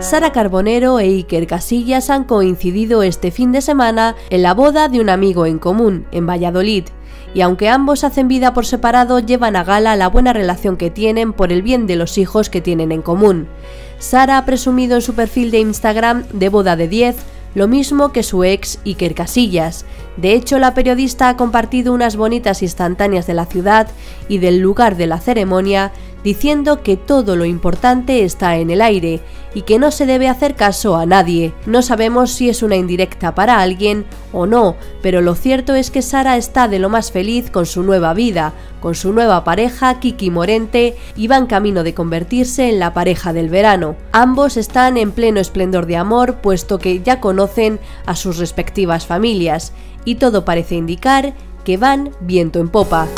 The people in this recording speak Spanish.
Sara Carbonero e Iker Casillas han coincidido este fin de semana en la boda de un amigo en común, en Valladolid, y aunque ambos hacen vida por separado, llevan a gala la buena relación que tienen por el bien de los hijos que tienen en común. Sara ha presumido en su perfil de Instagram de boda de 10 lo mismo que su ex Iker Casillas. De hecho, la periodista ha compartido unas bonitas instantáneas de la ciudad y del lugar de la ceremonia, diciendo que todo lo importante está en el aire y que no se debe hacer caso a nadie. No sabemos si es una indirecta para alguien o no, pero lo cierto es que Sara está de lo más feliz con su nueva vida, con su nueva pareja Kiki Morente y van camino de convertirse en la pareja del verano. Ambos están en pleno esplendor de amor puesto que ya conocen a sus respectivas familias y todo parece indicar que van viento en popa.